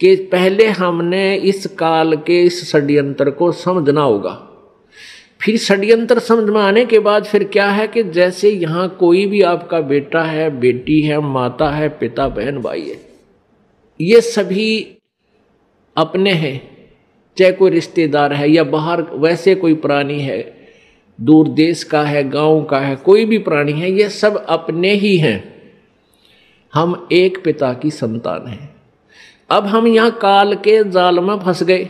कि पहले हमने इस काल के इस षड्यंत्र को समझना होगा। फिर षड्यंत्र समझ में आने के बाद फिर क्या है कि जैसे यहाँ कोई भी आपका बेटा है, बेटी है, माता है, पिता, बहन, भाई है, ये सभी अपने हैं, चाहे कोई रिश्तेदार है या बाहर वैसे कोई प्राणी है, दूर देश का है, गाँव का है, कोई भी प्राणी है, ये सब अपने ही हैं। हम एक पिता की संतान हैं। अब हम यहाँ काल के जाल में फंस गए।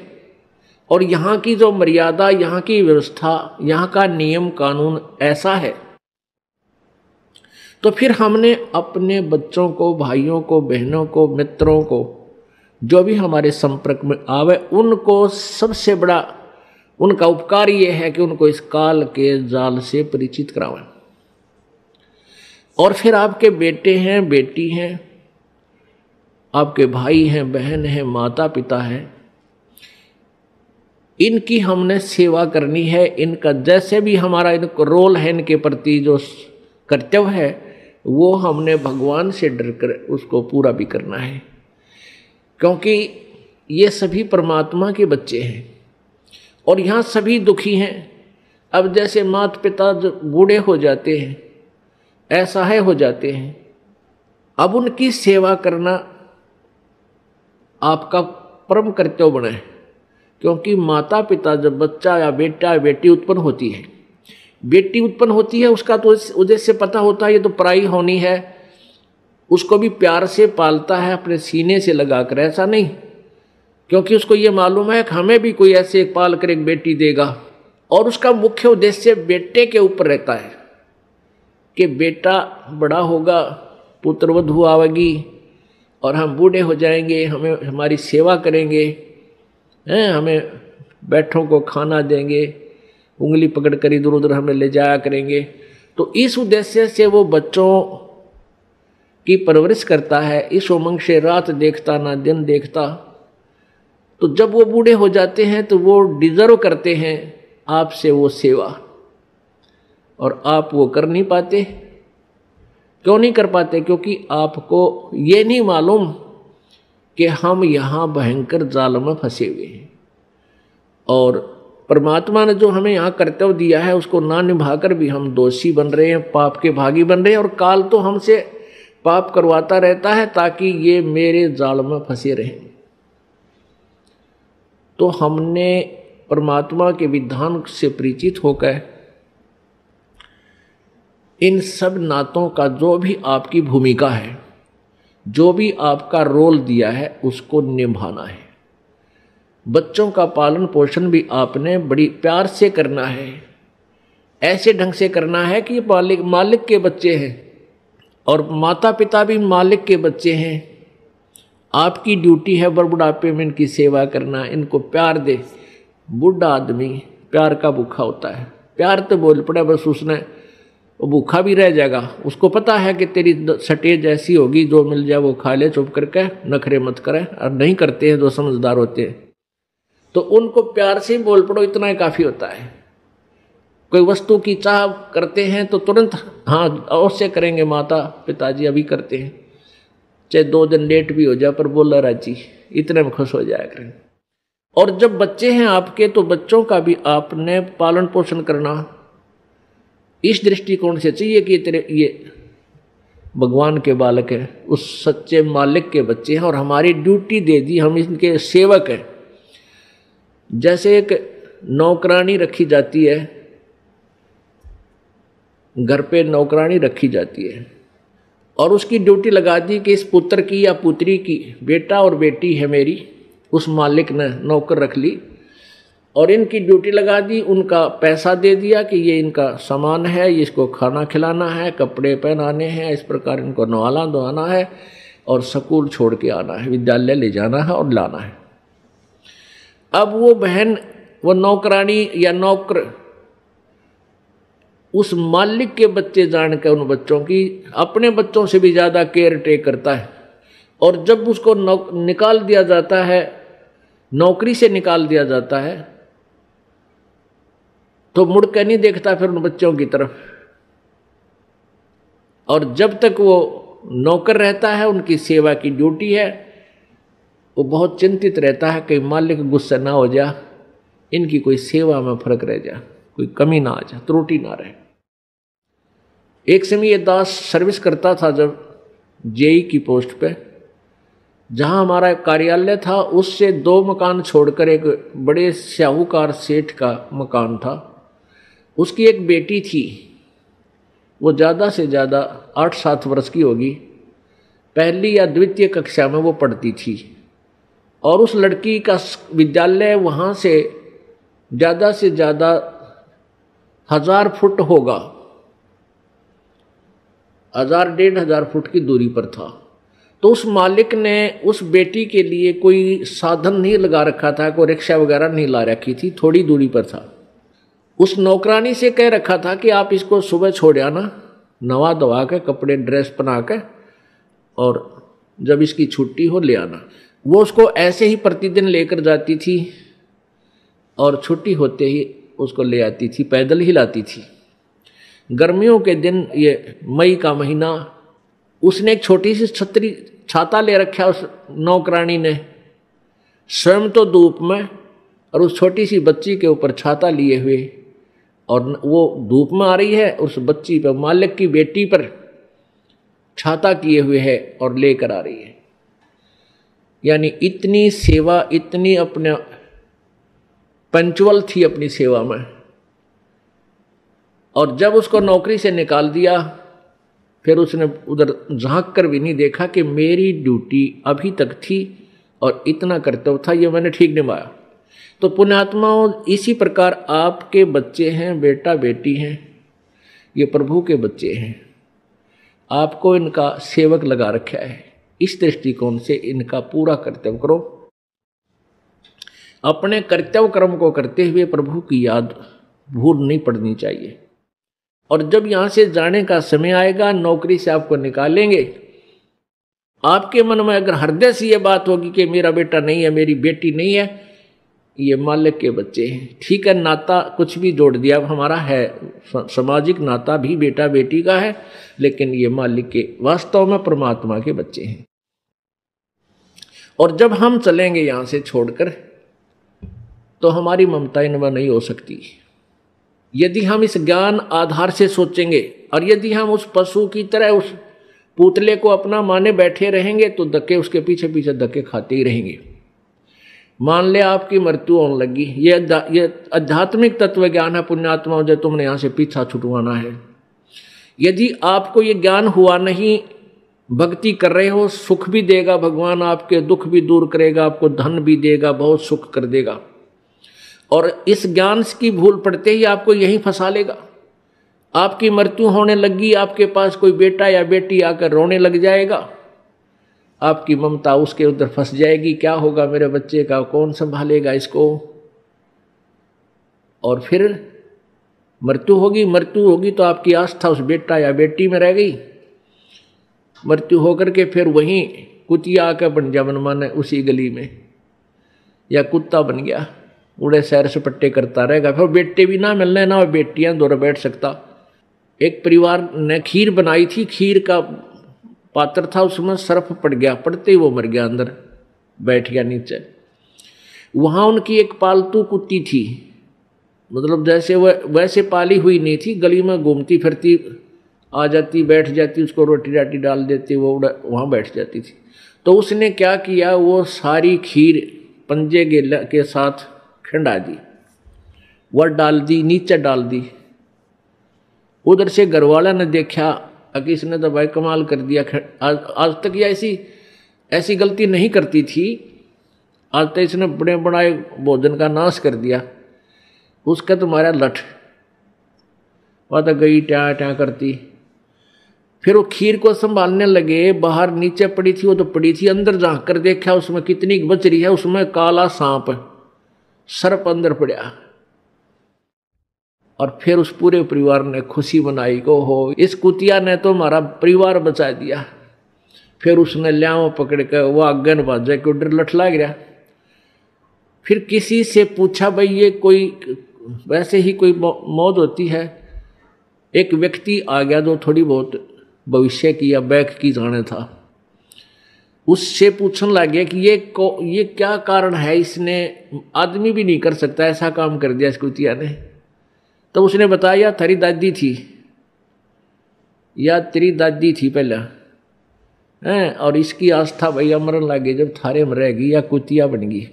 और यहाँ की जो मर्यादा, यहाँ की व्यवस्था, यहाँ का नियम कानून ऐसा है। तो फिर हमने अपने बच्चों को, भाइयों को, बहनों को, मित्रों को, जो भी हमारे संपर्क में आवे, उनको सबसे बड़ा, उनका उपकार ये है कि उनको इस काल के जाल से परिचित करावें। और फिर आपके बेटे हैं, बेटी हैं आपके भाई हैं, बहन हैं माता पिता हैं। इनकी हमने सेवा करनी है, इनका जैसे भी हमारा इनको रोल है, इनके प्रति जो कर्तव्य है, वो हमने भगवान से डर कर उसको पूरा भी करना है। क्योंकि ये सभी परमात्मा के बच्चे हैं और यहाँ सभी दुखी हैं। अब जैसे माता पिता जो, बूढ़े हो जाते हैं, ऐसा है, हो जाते हैं। अब उनकी सेवा करना आपका परम कर्तव्य बना क्योंकि माता पिता जब बच्चा या बेटा या बेटी उत्पन्न होती है, बेटी उत्पन्न होती है, उसका तो उद्देश्य पता होता है, ये तो पराई होनी है। उसको भी प्यार से पालता है, अपने सीने से लगा कर ऐसा नहीं। क्योंकि उसको ये मालूम है कि हमें भी कोई ऐसे पाल कर एक बेटी देगा। और उसका मुख्य उद्देश्य बेटे के ऊपर रहता है। कि बेटा बड़ा होगा, पुत्रवधु आवेगी और हम बूढ़े हो जाएँगे, हमें, हमारी सेवा करेंगे, हैं, हमें बैठों को खाना देंगे, उंगली पकड़ कर इधर उधर हमें ले जाया करेंगे। तो इस उद्देश्य से वो बच्चों की परवरिश करता है, इस उमंग से रात देखता ना दिन देखता। तो जब वो बूढ़े हो जाते हैं तो वो डिजर्व करते हैं आपसे वो सेवा। और आप वो कर नहीं पाते। क्यों नहीं कर पाते? क्योंकि आपको ये नहीं मालूम कि हम यहाँ भयंकर जाल में फंसे हुए हैं। और परमात्मा ने जो हमें यहाँ कर्तव्य दिया है, उसको ना निभाकर भी हम दोषी बन रहे हैं, पाप के भागी बन रहे हैं, और काल तो हमसे पाप करवाता रहता है ताकि ये मेरे जाल में फंसे रहें। तो हमने परमात्मा के विधान से परिचित होकर इन सब नातों का जो भी आपकी भूमिका है, जो भी आपका रोल दिया है, उसको निभाना है। बच्चों का पालन पोषण भी आपने बड़ी प्यार से करना है। ऐसे ढंग से करना है कि मालिक मालिक के बच्चे हैं और माता पिता भी मालिक के बच्चे हैं। आपकी ड्यूटी है बर बुढ़ापे में इनकी सेवा करना, इनको प्यार दे। बुढ़ा आदमी, प्यार का भूखा होता है। प्यार तो बोल पड़ा, बस उसने वो भूखा भी रह जाएगा। उसको पता है कि तेरी सटेज ऐसी होगी, जो मिल जाए वो खा ले, चुप करके नखरे मत करे और नहीं करते हैं, जो समझदार होते हैं। तो उनको प्यार से बोल पड़ो, इतना ही काफ़ी होता है। कोई वस्तु की चाह करते हैं तो तुरंत हाँ अवश्य करेंगे माता, पिताजी अभी करते हैं। चाहे दो दिन लेट भी हो जाए, पर बोला राज़ी इतने में खुश हो जाया करें। और जब बच्चे हैं आपके तो बच्चों का भी आपने पालन पोषण करना इस दृष्टिकोण से चाहिए कि तेरे ये भगवान के बालक हैं, उस सच्चे मालिक के बच्चे हैं और हमारी ड्यूटी दे दी, हम इनके सेवक हैं। जैसे एक नौकरानी रखी जाती है, घर पे नौकरानी रखी जाती है और उसकी ड्यूटी लगा दी कि इस पुत्र की या पुत्री की, बेटा और बेटी है मेरी, उस मालिक ने नौकर रख ली और इनकी ड्यूटी लगा दी, उनका पैसा दे दिया कि ये इनका सामान है, ये इसको खाना खिलाना है, कपड़े पहनाने हैं, इस प्रकार इनको नवाला धोना है और स्कूल छोड़ के आना है, विद्यालय ले जाना है और लाना है। अब वो बहन, वो नौकरानी या नौकर, उस मालिक के बच्चे जान के उन बच्चों की, अपने बच्चों से भी ज़्यादा केयर टेक करता है। और जब उसको निकाल दिया जाता है, नौकरी से निकाल दिया जाता है तो मुड़ के नहीं देखता फिर उन बच्चों की तरफ़। और जब तक वो नौकर रहता है, उनकी सेवा की ड्यूटी है, वो बहुत चिंतित रहता है कि मालिक गुस्सा ना हो जा, इनकी कोई सेवा में फ़र्क रह जा, कोई कमी ना आ जा, त्रुटि ना रहे। एक समय ये दास सर्विस करता था जब जेई की पोस्ट पे, जहाँ हमारा कार्यालय था, उससे दो मकान छोड़कर एक बड़े शाहूकार सेठ का मकान था। उसकी एक बेटी थी, वो ज़्यादा से ज़्यादा आठ सात वर्ष की होगी। पहली या द्वितीय कक्षा में वो पढ़ती थी। और उस लड़की का विद्यालय वहाँ से ज़्यादा से ज़्यादा हज़ार फुट होगा। हज़ार डेढ़ हज़ार फुट की दूरी पर था। तो उस मालिक ने उस बेटी के लिए कोई साधन नहीं लगा रखा था, कोई रिक्शा वगैरह नहीं ला रखी थी, थोड़ी दूरी पर था। उस नौकरानी से कह रखा था कि आप इसको सुबह छोड़ आना, नवा दवा के कपड़े, ड्रेस बना के और जब इसकी छुट्टी हो ले आना। वो उसको ऐसे ही प्रतिदिन लेकर जाती थी और छुट्टी होते ही उसको ले आती थी, पैदल ही लाती थी। गर्मियों के दिन ये मई का महीना, उसने एक छोटी सी छतरी, छाता ले रखा उस नौकरानी ने, स्वयं तो धूप में और उस छोटी सी बच्ची के ऊपर छाता लिए हुए। और वो धूप में आ रही है उस बच्ची पर, मालिक की बेटी पर छाता किए हुए है और लेकर आ रही है। यानी इतनी सेवा, इतनी अपने पंचुअल थी अपनी सेवा में। और जब उसको नौकरी से निकाल दिया, फिर उसने उधर झाँक कर भी नहीं देखा कि मेरी ड्यूटी अभी तक थी और इतना कर्तव्य था, ये मैंने ठीक निभाया तो पुण्यात्माओं, इसी प्रकार आपके बच्चे हैं, बेटा बेटी हैं, ये प्रभु के बच्चे हैं। आपको इनका सेवक लगा रखा है। इस दृष्टिकोण से इनका पूरा कर्तव्य करो। अपने कर्तव्य कर्म को करते हुए प्रभु की याद भूल नहीं पड़नी चाहिए। और जब यहाँ से जाने का समय आएगा, नौकरी से आपको निकालेंगे, आपके मन में अगर हृदय से यह बात होगी कि मेरा बेटा नहीं है, मेरी बेटी नहीं है ये मालिक के बच्चे हैं। ठीक है, नाता कुछ भी जोड़ दिया। अब हमारा है सामाजिक नाता भी बेटा बेटी का है, लेकिन ये मालिक के वास्तव में परमात्मा के बच्चे हैं। और जब हम चलेंगे यहाँ से छोड़कर तो हमारी ममता इनमें नहीं हो सकती। यदि हम इस ज्ञान आधार से सोचेंगे, और यदि हम उस पशु की तरह उस पुतले को अपना माने बैठे रहेंगे तो धक्के उसके पीछे पीछे धक्के खाते ही रहेंगे। मान ले आपकी मृत्यु होने लगी। ये ये आध्यात्मिक तत्व ज्ञान है, पुण्यात्मा जो तुमने यहाँ से पीछा छुटवाना है। यदि आपको ये ज्ञान हुआ नहीं, भक्ति कर रहे हो, सुख भी देगा भगवान आपके, दुख भी दूर करेगा, आपको धन भी देगा, बहुत सुख कर देगा। और इस ज्ञान की भूल पड़ते ही आपको यहीं फंसा लेगा। आपकी मृत्यु होने लगी, आपके पास कोई बेटा या बेटी आकर रोने लग जाएगा। आपकी ममता उसके उधर फंस जाएगी। क्या होगा मेरे बच्चे का? कौन संभालेगा इसको? और फिर मृत्यु होगी मृत्यु होगी तो आपकी आस्था उस बेटा या बेटी में रह गई। मृत्यु होकर के फिर वहीं कुतिया आकर बन जा माने उसी गली में। या कुत्ता बन गया। उड़े सैर सपट्टे करता रहेगा। फिर बेटे भी ना मिलने, ना बेटियाँ दौरा बैठ सकता। एक परिवार ने खीर बनाई थी, खीर का पात्र था, उसमें सर्फ पड़ गया, पड़ते ही वो मर गया अंदर, बैठ गया नीचे। वहाँ उनकी एक पालतू कुत्ती थी मतलब जैसे वह वैसे पाली हुई नहीं थी, गली में घूमती फिरती, आ जाती, बैठ जाती, उसको रोटी राटी डाल देती, वो वहाँ बैठ जाती थी। तो उसने क्या किया, वो सारी खीर पंजे के के साथ खंडा दी, वह डाल दी, नीचे डाल दी। उधर से घरवाला ने देखा कि इसने तो भाई कमाल कर दिया। आज, आज तक ये ऐसी ऐसी गलती नहीं करती थी। आज तक इसने बड़े बड़ाए भोजन का नाश कर दिया। उसका तुम्हारा लठ। वह तो गई ट्या ट्या करती। फिर वो खीर को संभालने लगे बाहर नीचे पड़ी थी वो तो पड़ी थी अंदर झाँक कर देखा उसमें कितनी बच रही है उसमें काला सांप सर्प अंदर पड़ा। और फिर उस पूरे परिवार ने खुशी मनाई को हो इस कुतिया ने तो हमारा परिवार बचा दिया। फिर उसने लिया पकड़ कर वो अगन बाजा के उधर लठला गया फिर किसी से पूछा, भाई, ये कोई, वैसे ही कोई मौत होती है? एक व्यक्ति आ गया जो थोड़ी बहुत भविष्य की या बैक की जाने था। उससे पूछने लग गया कि ये ये क्या कारण है? इसने, आदमी भी नहीं कर सकता, ऐसा काम कर दिया इस कुतिया ने। तो उसने बताया थारी दादी थी। या तेरी दादी थी पहले? हैं, और इसकी आस्था भैया मरन लगे जब थारे में रहेगी या कुतिया बन गई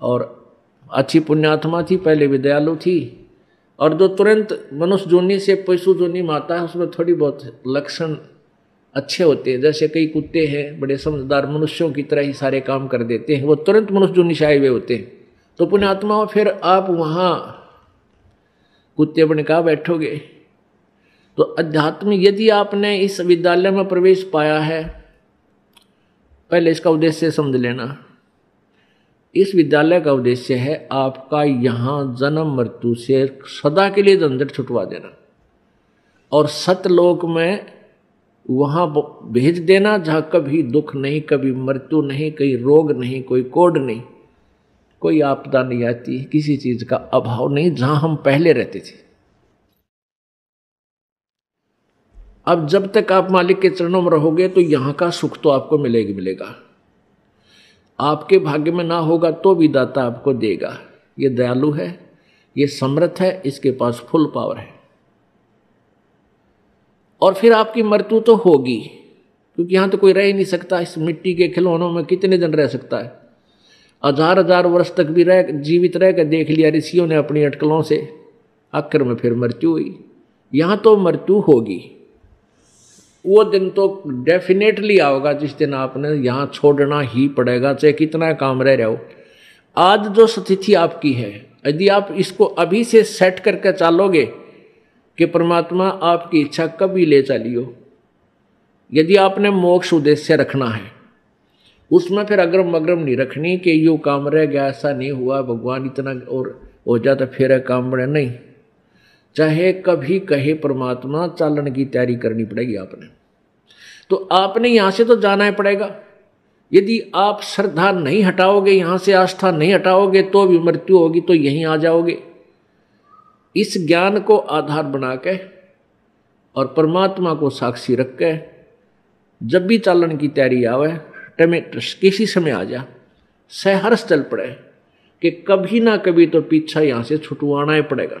और अच्छी पुण्यात्मा थी, पहले भी दयालु थी। और जो तुरंत मनुष्य जोनी से पशु जोनी माता है, उसमें थोड़ी बहुत लक्षण अच्छे होते हैं। जैसे कई कुत्ते हैं, बड़े समझदार मनुष्यों की तरह ही सारे काम कर देते हैं। वो तुरंत मनुष्य जो निशाए हुए होते हैं। तो पुण्यात्मा, फिर आप वहाँ कुत्ते बन कहा बैठोगे? तो अध्यात्म यदि आपने इस विद्यालय में प्रवेश पाया है, पहले इसका उद्देश्य समझ लेना। इस विद्यालय का उद्देश्य है आपका यहाँ जन्म, मृत्यु से सदा के लिए झंझट छुटवा देना। और सतलोक में वहाँ भेज देना जहाँ कभी दुख नहीं, कभी मृत्यु नहीं, कहीं रोग नहीं, कोई कोड नहीं। कोई आपदा नहीं आती, किसी चीज़ का अभाव नहीं, जहाँ हम पहले रहते थे। अब जब तक आप मालिक के चरणों में रहोगे तो यहाँ का सुख तो आपको मिलेगा मिलेगा। आपके भाग्य में ना होगा तो भी दाता आपको देगा। ये दयालु है, ये समर्थ है, इसके पास फुल पावर है। और फिर आपकी मृत्यु तो होगी, क्योंकि यहाँ तो कोई रह ही नहीं सकता, इस मिट्टी के खिलौनों में कितने दिन रह सकता है? हज़ार हज़ार वर्ष तक भी रह, जीवित रह कर देख लिया, ऋषियों ने अपनी अटकलों से। आखिर में फिर मृत्यु हुई। यहाँ तो मृत्यु होगी। वो दिन तो डेफिनेटली आओगा, जिस दिन आपने यहाँ छोड़ना ही पड़ेगा। चाहे कितना काम रह रहे हो। आज जो स्थिति आपकी है, यदि आप इसको अभी से सेट करके चालोगे कि परमात्मा आपकी इच्छा कभी ले चलियो। यदि आपने मोक्ष उद्देश्य रखना है उसमें फिर अग्रम अग्रम नहीं रखनी कि यो काम रह गया, ऐसा नहीं हुआ, भगवान इतना और हो जाता फिर काम बड़े नहीं। चाहे कभी कहे परमात्मा, चालन की तैयारी करनी पड़ेगी आपने। तो आपने यहाँ से तो जाना ही पड़ेगा। यदि आप श्रद्धा नहीं हटाओगे, यहाँ से आस्था नहीं हटाओगे तो भी मृत्यु होगी तो यहीं आ जाओगे। इस ज्ञान को आधार बना के और परमात्मा को साक्षी रख के जब भी चालन की तैयारी आवे टमेट किसी समय आ जा। सहर्ष चल पड़े। कि कभी ना कभी तो पीछा यहाँ से छुटवाना ही पड़ेगा।